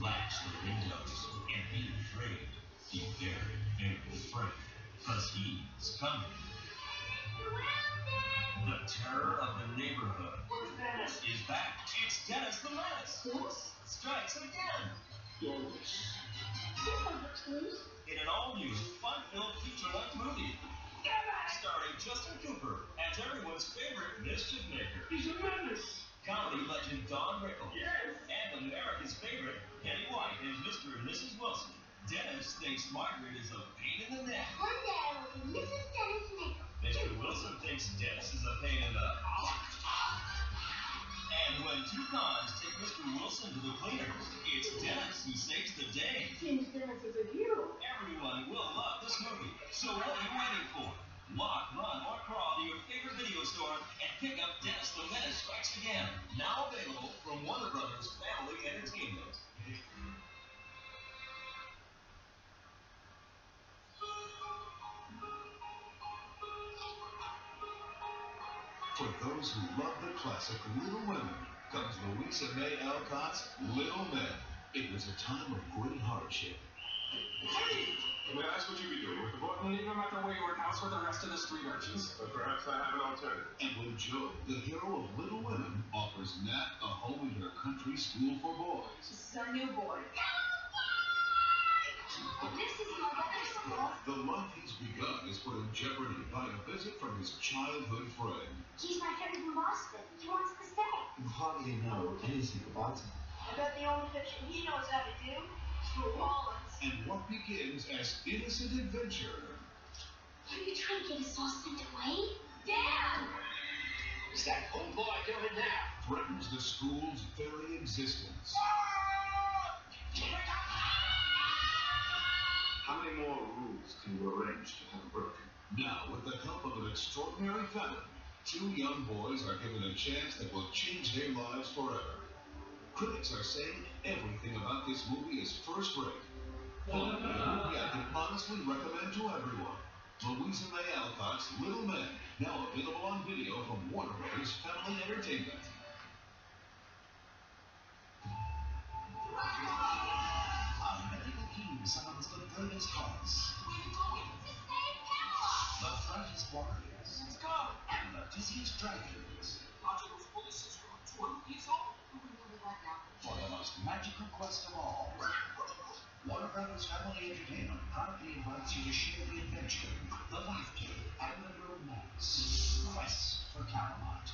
the windows and be afraid. Be very, very afraid. Cause he's coming. The terror of the neighborhood Dennis? is back. It's Dennis the Menace. Dennis? Strikes again. Dennis. In an all-new, fun-filled feature-length movie. Starring Justin Cooper as everyone's favorite mischief maker. He's a menace. Comedy legend Don Rickles. Yes. And America's favorite, Betty White as Mr. and Mrs. Wilson. Dennis thinks Margaret is a pain in the neck. One day I will be Mrs. Dennis Mitchell. Mr. Wilson thinks Dennis is a pain in the. And when two cons take Mr. Wilson to the cleaners, it's Dennis who saves the day. Seems Dennis is a hero. Everyone will love this movie. So what are you waiting for? Walk, run, or crawl Strikes Again. Now available from Warner Brothers Family Entertainment. For those who love the classic Little Women, comes Louisa May Alcott's Little Men. It was a time of great hardship. Hey! May I ask what you be doing with the boy? Leave him at the Wayward House with the rest of the street urchins. But perhaps I have an alternative. And when Jo, the hero of Little Women, offers Nat a home in her country school for boys, This is our new boy. This is my brother's school. the life he's begun is put in jeopardy by a visit from his childhood friend. He's my friend from Boston. He wants to stay. You hardly know anything about him. I bet the only fiction he knows how to do is throw Rollins. And what begins as innocent adventure What are you trying to get us all sent away? Dad! Is that old boy coming now? threatens the school's very existence. How many more rules can you arrange to have broken? Now, with the help of an extraordinary felon, two young boys are given a chance that will change their lives forever. Critics are saying everything about this movie is first rate. Movie I can honestly recommend to everyone. Louisa May Alcott's Little Men, now available on video from Warner Brothers Family Entertainment. A medical team summons the bravest hearts, We're going to save Camelot! the brightest warriors, Let's go. and the dizziest dragons bully since we were 20 years old. Who would really like that? for the most magical quest of all. Brothers Family Entertainment proudly invites you to share the adventure, the laughter, and the romance. Quest for Camelot.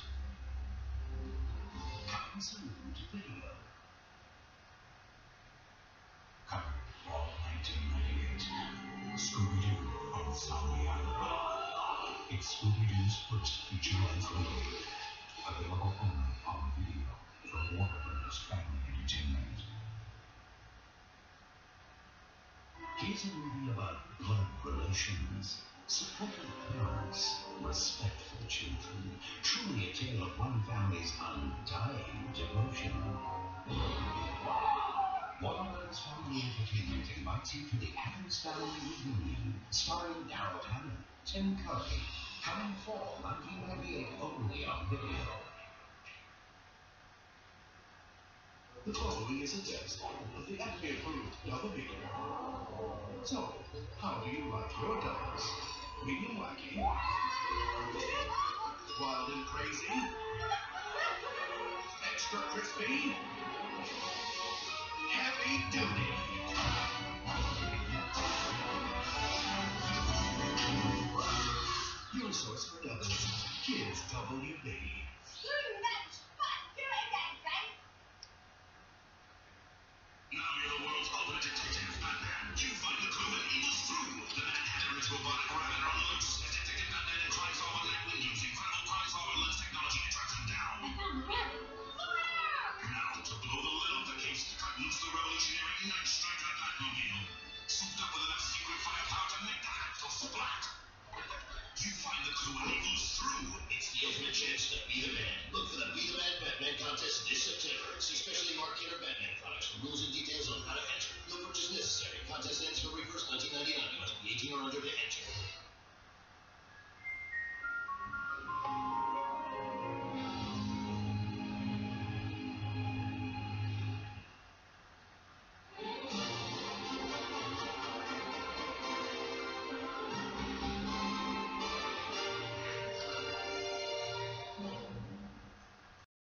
Coming soon to video. Covered fall 1998. Scooby-Doo on Zombie Island. It's Scooby-Doo's first feature-length movie. Available only on video from Warner Brothers Family Entertainment. Here's a movie about blood relations, supportive parents, respectful children, truly a tale of one family's undying devotion. Warner Brothers Family Entertainment invites you to the Addams Family Reunion, starring Daryl Hannah, Tim Curry, coming fall 1998 only on video. The following is a test of the FDA-approved double beaker. So, how do you like your doubles? Medium wacky? Wild and crazy? Extra crispy? Heavy duty? Your source for doubles. Kids WB. Rules and for for details on how to enter. No purchase necessary. Contest ends February 1st, 1999. Latino under the engine.